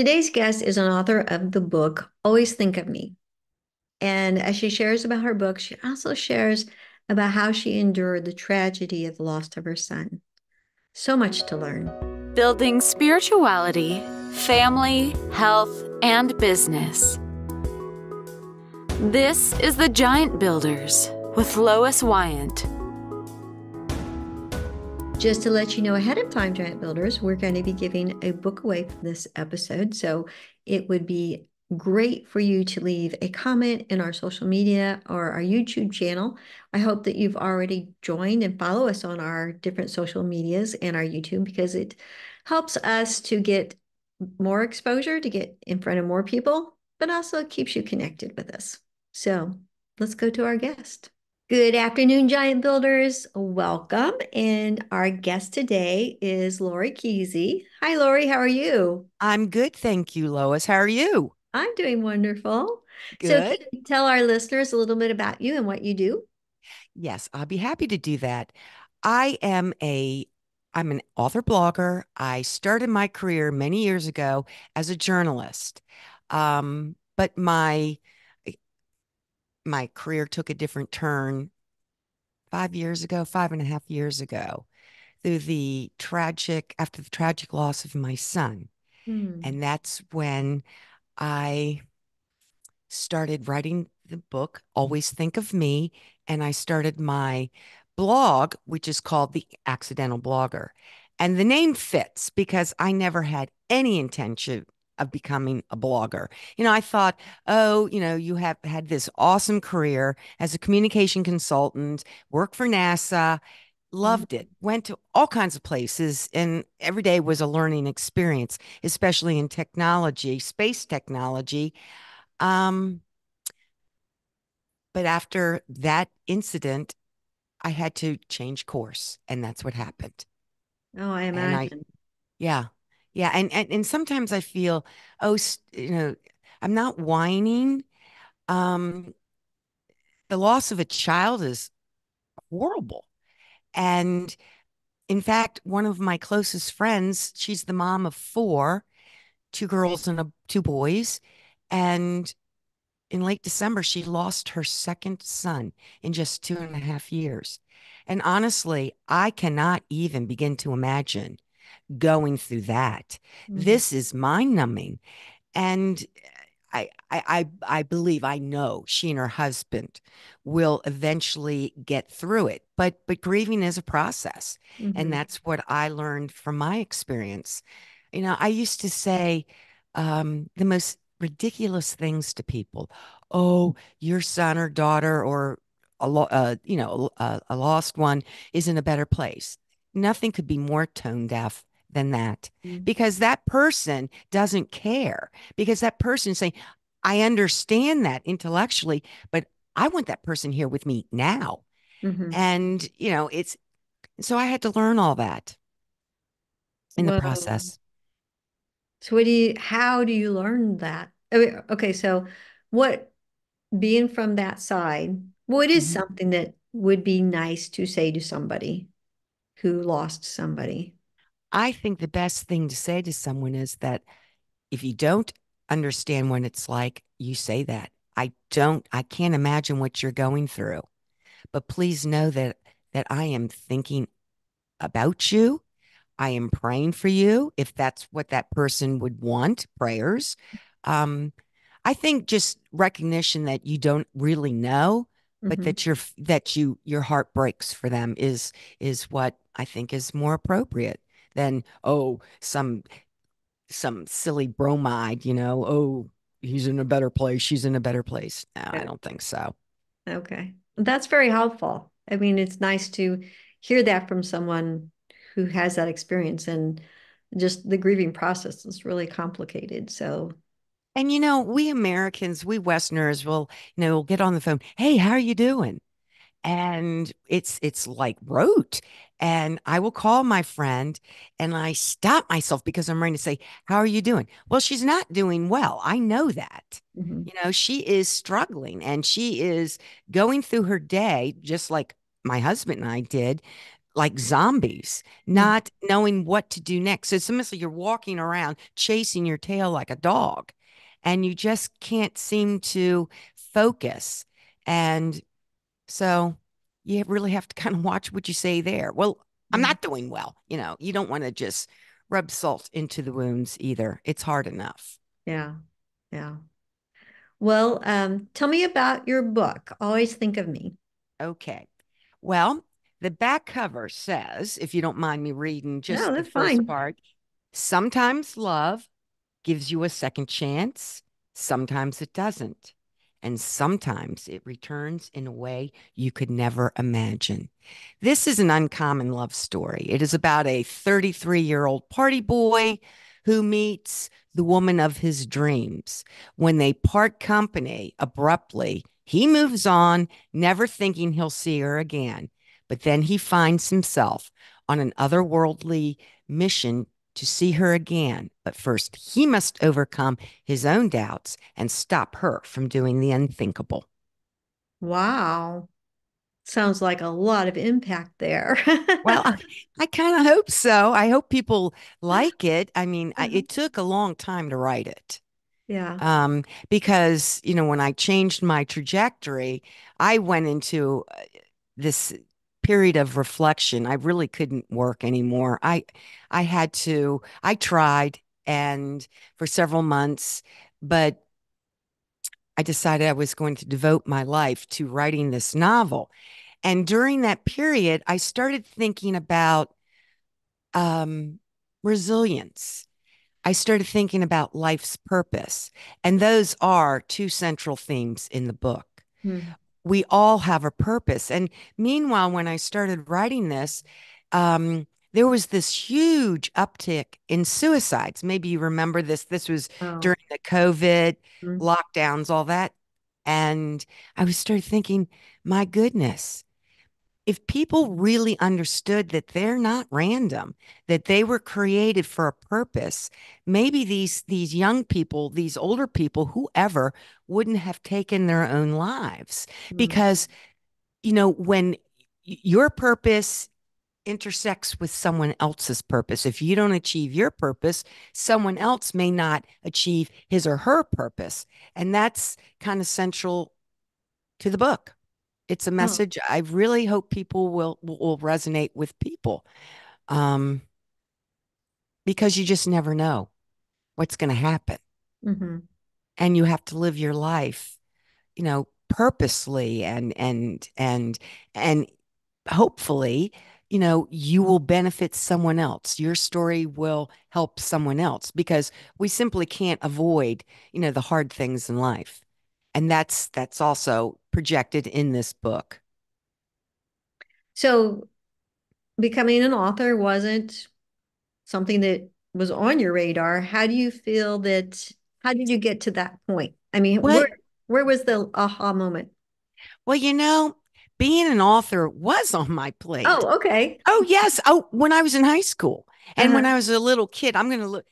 Today's guest is an author of the book Always Think of Me. And as she shares about her book, she also shares about how she endured the tragedy of the loss of her son. So much to learn. Building spirituality, family, health, and business. This is The Giant Builders with Lois Wyant. Just to let you know ahead of time, Giant Builders, we're going to be giving a book away from this episode. So it would be great for you to leave a comment in our social media or our YouTube channel. I hope that you've already joined and follow us on our different social medias and our YouTube because it helps us to get more exposure, to get in front of more people, but also keeps you connected with us. So let's go to our guest. Good afternoon, Giant Builders. Welcome. And our guest today is Lori Keesey. Hi, Lori. How are you? I'm good. Thank you, Lois. How are you? I'm doing wonderful. Good. So, can you tell our listeners a little bit about you and what you do? Yes, I'll be happy to do that. I am a I'm an author blogger. I started my career many years ago as a journalist. Um, but my my career took a different turn five years ago, five and a half years ago, through the tragic, after the tragic loss of my son. Hmm. And that's when I started writing the book, Always Think of Me. And I started my blog, which is called The Accidental Blogger. And the name fits because I never had any intention of becoming a blogger. You know, I thought, oh, you know, you have had this awesome career as a communication consultant, worked for NASA, loved it, went to all kinds of places, and every day was a learning experience, especially in technology, space technology. Um, but after that incident, I had to change course, and that's what happened. Oh, I And I, imagine. yeah, yeah, and and and sometimes I feel, oh, you know, I'm not whining. Um, the loss of a child is horrible, and in fact, one of my closest friends, she's the mom of four, two girls and a, two boys, and in late December, she lost her second son in just two and a half years. And honestly, I cannot even begin to imagine going through that. Mhm. This is mind numbing. And I, I, I, I believe, I know she and her husband will eventually get through it. But, but grieving is a process. And Mhm. that's what I learned from my experience. You know, I used to say um, the most ridiculous things to people. Oh, your son or daughter or a lo- uh, you know, a, a lost one is in a better place. Nothing could be more tone deaf than that because that person doesn't care because that person is saying, I understand that intellectually, but I want that person here with me now. Mhm. And, you know, it's so I had to learn all that in the process. So, what do you, how do you learn that? Okay, so what, being from that side, what is Mhm. something that would be nice to say to somebody who lost somebody? I think the best thing to say to someone is that if you don't understand what it's like, you say that. I don't, I can't imagine what you're going through, but please know that that I am thinking about you. I am praying for you if that's what that person would want, prayers. Um, I think just recognition that you don't really know, but hmm that you're that you your heart breaks for them is is what I think is more appropriate than oh some some silly bromide, you know, oh he's in a better place, she's in a better place. No, I don't think so. Okay. That's very helpful. I mean, it's nice to hear that from someone who has that experience and just the grieving process is really complicated. So, And you know, we Americans, we Westerners will, you know, will get on the phone. Hey, how are you doing? and it's it's like rote and i will call my friend and i stop myself because i'm ready to say how are you doing well she's not doing well i know that mhm. you know she is struggling and she is going through her day just like my husband and i did like zombies, not knowing what to do next. So it's almost like you're walking around chasing your tail like a dog, and you just can't seem to focus. And so you really have to kind of watch what you say there. Well, I'm not doing well. You know, you don't want to just rub salt into the wounds either. It's hard enough. Yeah. Yeah. Well, um, tell me about your book. Always think of me. Okay. Well, the back cover says, if you don't mind me reading just No, the first fine. part, sometimes love gives you a second chance, sometimes it doesn't. And sometimes it returns in a way you could never imagine. This is an uncommon love story. It is about a 33 year old party boy who meets the woman of his dreams. When they part company abruptly, he moves on, never thinking he'll see her again. But then he finds himself on an otherworldly mission to see her again. But first, he must overcome his own doubts and stop her from doing the unthinkable. Wow. Sounds like a lot of impact there. Well, I, I kind of hope so. I hope people like it. I mean, I, Mhm. it took a long time to write it. yeah. Um, because, you know, when I changed my trajectory, I went into uh, this period of reflection. I really couldn't work anymore. I I had to, I tried and for several months, but I decided I was going to devote my life to writing this novel. And during that period, I started thinking about um, resilience. I started thinking about life's purpose. And those are two central themes in the book. Hmm. We all have a purpose. And meanwhile, when I started writing this, um, there was this huge uptick in suicides. Maybe you remember this. This was Oh. during the COVID Mhm. lockdowns, all that. And I was started thinking, my goodness, if people really understood that they're not random, that they were created for a purpose, maybe these these young people, these older people, whoever, wouldn't have taken their own lives Hmm. because you know when your purpose intersects with someone else's purpose. If you don't achieve your purpose, someone else may not achieve his or her purpose. And that's kind of central to the book. It's a Oh. message I really hope people will will resonate with people. Um because you just never know what's going to happen Mhm. and you have to live your life, you know, purposely and and and and hopefully, you know, you will benefit someone else. Your story will help someone else because we simply can't avoid, you know, the hard things in life. And that's that's also projected in this book. So becoming an author wasn't something that was on your radar. How do you feel that, how did you get to that point? I mean, What? where where was the aha moment? Well, you know, being an author was on my plate. Oh, okay. Oh, yes. Oh, when I was in high school and when Uh-huh. I was a little kid, I'm going to look.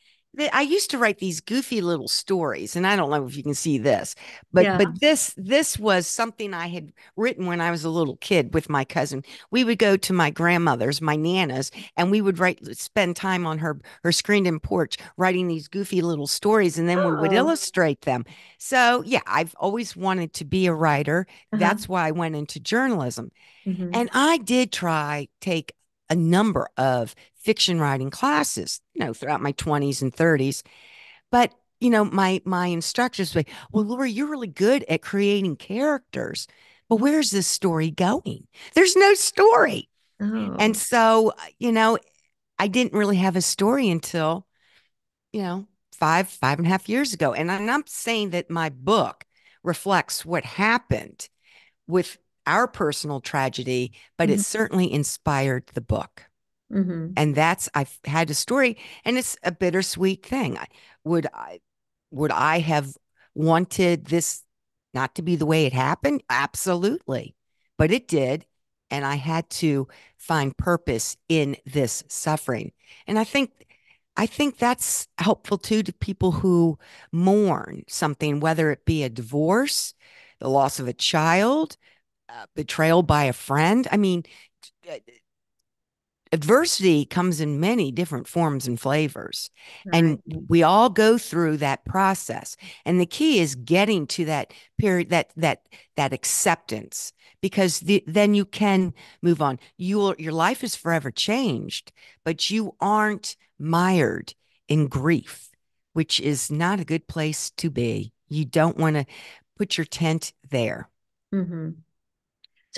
I used to write these goofy little stories, and I don't know if you can see this, but Yeah. but this this was something I had written when I was a little kid with my cousin. We would go to my grandmother's, my nana's, and we would write spend time on her her screened-in porch writing these goofy little stories, and then we would Oh. illustrate them. So yeah, I've always wanted to be a writer. Uh-huh. That's why I went into journalism. Mhm. And I did try take a number of fiction writing classes, you know, throughout my 20s and 30s. But, you know, my my instructors would, well, Laura, you're really good at creating characters. But where's this story going? There's no story. Oh. And so, you know, I didn't really have a story until, you know, five, five and a half years ago. And I'm not saying that my book reflects what happened with our personal tragedy, but it Mhm. certainly inspired the book. Mhm. And that's I've had a story, and it's a bittersweet thing. Would I would I have wanted this not to be the way it happened? Absolutely, but it did, and I had to find purpose in this suffering. And I think I think that's helpful too to people who mourn something, whether it be a divorce, the loss of a child, uh, betrayal by a friend. I mean, uh, adversity comes in many different forms and flavors and we all go through that process and the key is getting to that period that that that acceptance because the, then you can move on. Your your life is forever changed but you aren't mired in grief which is not a good place to be. You don't want to put your tent there. Hmm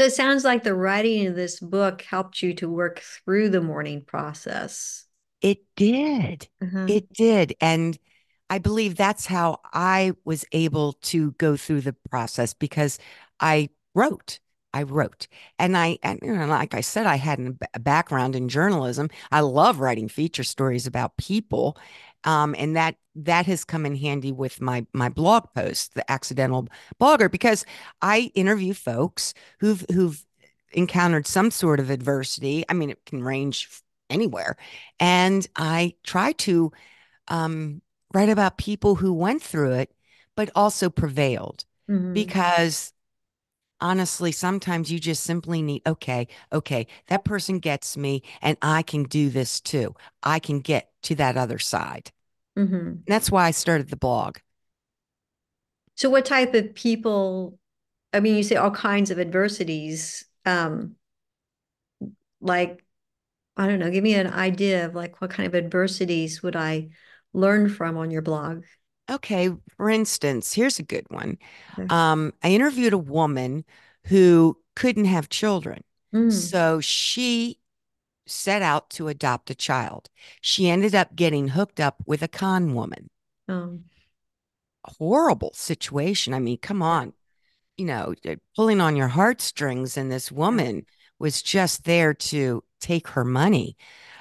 So it sounds like the writing of this book helped you to work through the mourning process. It did. Uh-huh. It did. And I believe that's how I was able to go through the process because I wrote. I wrote. And I, and, you know, like I said, I had a background in journalism. I love writing feature stories about people. Um, and that that has come in handy with my my blog post, the accidental blogger, because I interview folks who've who've encountered some sort of adversity. I mean, it can range anywhere. And I try to um, write about people who went through it, but also prevailed. Mhm. Because honestly, sometimes you just simply need, okay, okay, that person gets me, and I can do this too. I can get to that other side. Mhm. That's why I started the blog. So what type of people, I mean, you say all kinds of adversities, um, like, I don't know, give me an idea of like what kind of adversities would I learn from on your blog? Okay, for instance, here's a good one. Okay. Um, I interviewed a woman who couldn't have children. Mm. So she set out to adopt a child. She ended up getting hooked up with a con woman. Um, Horrible situation. I mean, come on, you know, uh, pulling on your heartstrings, and this woman was just there to take her money.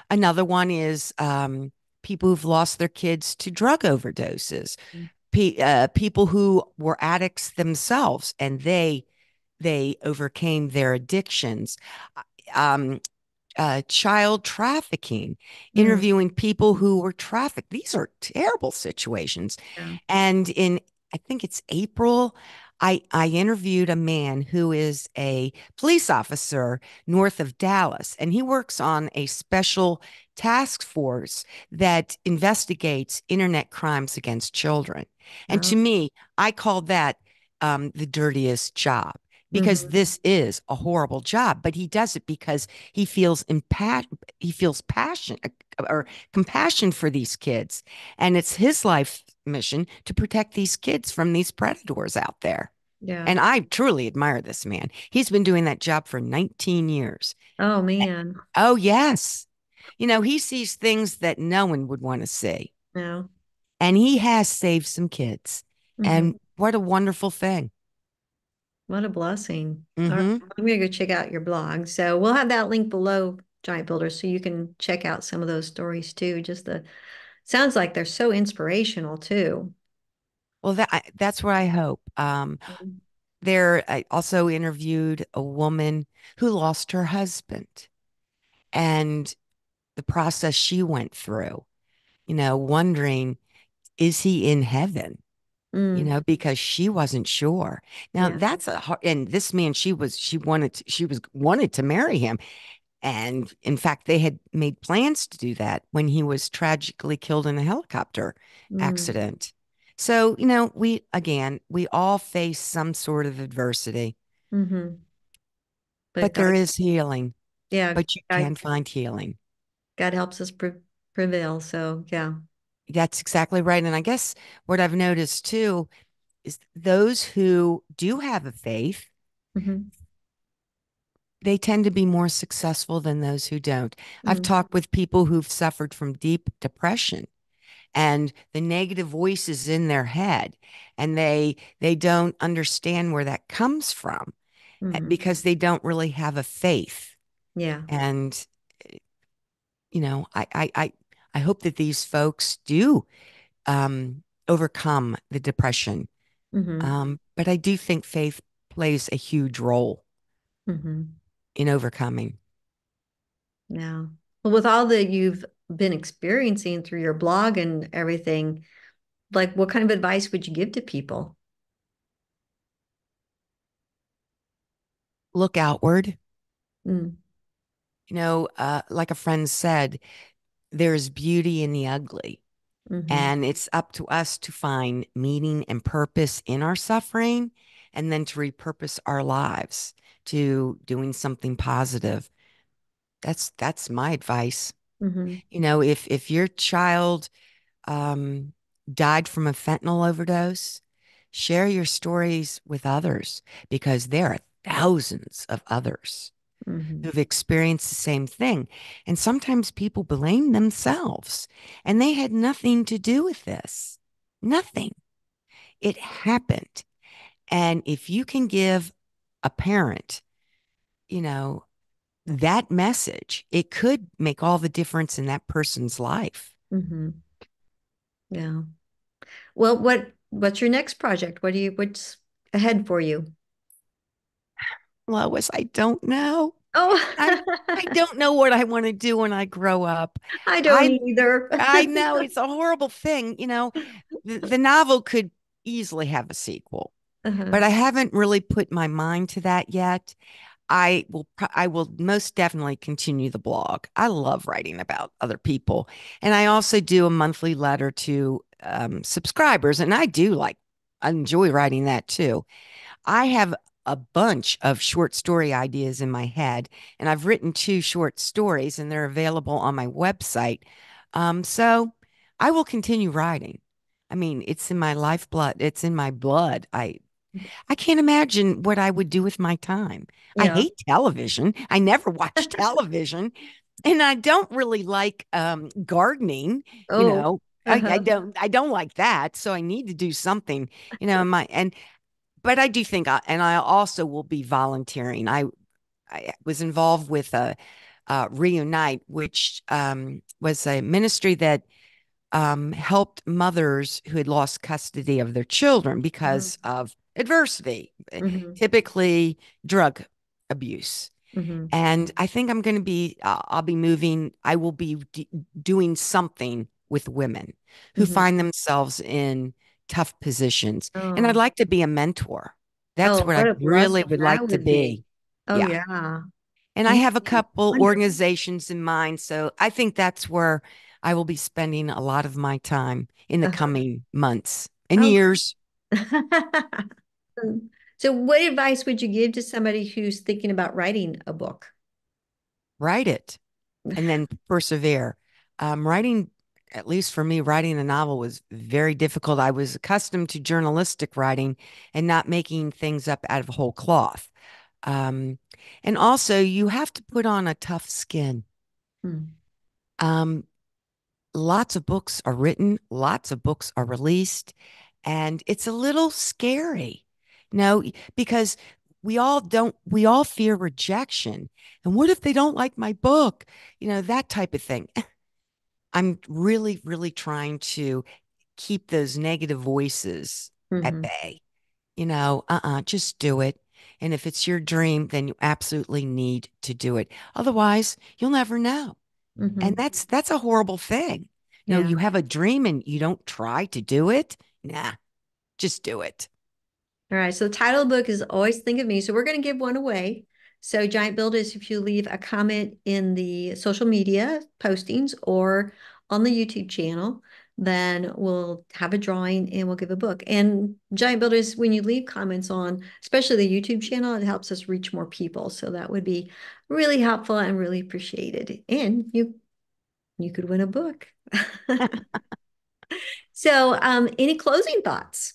Another one is um, people who've lost their kids to drug overdoses, Mm. Pe- uh, people who were addicts themselves, and they they overcame their addictions. Um, uh, child trafficking, Mm. interviewing people who were trafficked. These are terrible situations. Yeah. And in, I think it's April, I, I interviewed a man who is a police officer north of Dallas, and he works on a special task force that investigates internet crimes against children. And to me, I call that um, the dirtiest job because Mhm. this is a horrible job, but he does it because he feels impa- he feels passion uh, or compassion for these kids, and it's his life mission to protect these kids from these predators out there. Yeah. And I truly admire this man. He's been doing that job for 19 years. Oh man. Oh, yes. You know, he sees things that no one would want to see. No. And he has saved some kids. Mhm. And what a wonderful thing. What a blessing. All right. I'm gonna go check out your blog. So we'll have that link below Giant Builders so you can check out some of those stories too. Just the sounds like they're so inspirational too. Well, that that's where I hope. Um, there, I also interviewed a woman who lost her husband and the process she went through, you know, wondering, is he in heaven? You Mm, know, because she wasn't sure. Now Yeah. that's a hard, and this man, she was, she wanted, to, she was wanted to marry him. And in fact, they had made plans to do that when he was tragically killed in a helicopter mm, accident. So, you know, we, again, we all face some sort of adversity, mhm. but God, there is healing, yeah, but you can find healing. God helps us pre prevail. So yeah. That's exactly right. And I guess what I've noticed too is those who do have a faith, Mhm. they tend to be more successful than those who don't. I've Mm, talked with people who've suffered from deep depression and the negative voices in their head and they they don't understand where that comes from eh, mhm. because they don't really have a faith. Yeah. And you know, I I I, I hope that these folks do um overcome the depression. Mhm. Um, but I do think faith plays a huge role Mhm. in overcoming. Yeah. Well, with all that you've been experiencing through your blog and everything, like what kind of advice would you give to people? Look outward Mm, You know, uh, like a friend said, there's beauty in the ugly. Mm-hmm. And it's up to us to find meaning and purpose in our suffering and then to repurpose our lives to doing something positive. That's that's my advice. Mm-hmm. You know, if if your child um, died from a fentanyl overdose, share your stories with others because there are thousands of others mm-hmm. who've experienced the same thing. And sometimes people blame themselves and they had nothing to do with this. Nothing. It happened. And if you can give a parent, you know, that message, it could make all the difference in that person's life. Mm-hmm. Yeah. Well, what what's your next project? What do you what's ahead for you? Lois, I don't know. Oh, I, I, don't know what I want to do when I grow up. I don't I, either. I know it's a horrible thing. You know, the, the novel could easily have a sequel, uh-huh. but I haven't really put my mind to that yet. I will I will most definitely continue the blog. I love writing about other people. And I also do a monthly letter to um, subscribers and I do like I enjoy writing that too. I have a bunch of short story ideas in my head, and I've written two short stories, and they're available on my website. Um, so I will continue writing. I mean, it's in my lifeblood. It's in my blood. I I can't imagine what I would do with my time. Yeah. I hate television. I never watch television. And I don't really like um, gardening. Oh, you know, uh-huh. I, I, uh-huh. don't I don't like that. So I need to do something, you know, my and but I do think, I, and I also will be volunteering. I, I was involved with a, a Reunite, which um, was a ministry that um, helped mothers who had lost custody of their children because mm-hmm. of adversity, eh, mm-hmm. typically drug abuse. Mm-hmm. And I think I'm going to be, uh, I'll be moving, I will be d- doing something with women who mm-hmm. find themselves in tough positions. Oh. And I'd oh. like to be a mentor. That's oh, what, what I really would like would to be. be. Oh, yeah. yeah. And I have a couple organizations in mind. So I think that's where I will be spending a lot of my time in the uh-huh. coming months and oh. years. so, what advice would you give to somebody who's thinking about writing a book? Write it and then persevere. Um, writing at least for me, writing a novel was very difficult. I was accustomed to journalistic writing and not making things up out of whole cloth. Um, and also, you have to put on a tough skin. Hmm. Um, lots of books are written, lots of books are released, and it's a little scary. You know, because we all don't we all fear rejection and what if they don't like my book you know that type of thing I'm really, really trying to keep those negative voices mm-hmm. at bay. You know, uh uh-uh, uh just do it. And if it's your dream, then you absolutely need to do it. Otherwise, you'll never know. Mm-hmm. And that's that's a horrible thing. You yeah. know, you have a dream and you don't try to do it. Nah, just do it. All right. So the title of the book is Always Think of Me. So we're going to give one away. So, Giant Builders, if you leave a comment in the social media postings or on the YouTube channel, then we'll have a drawing and we'll give a book. And Giant Builders, when you leave comments on, especially the YouTube channel, it helps us reach more people. So that would be really helpful and really appreciated. And you you could win a book. so, um, any closing thoughts?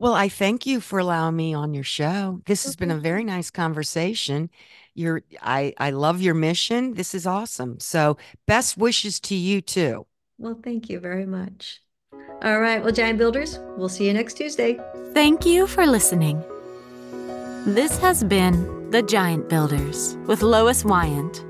Well, I thank you for allowing me on your show. This has been a very mm-hmm. nice conversation. You're I I love your mission. This is awesome. So, best wishes to you too. Well, thank you very much. All right, well, Giant Builders, we'll see you next Tuesday. Thank you for listening. This has been The Giant Builders with Lois Wyant.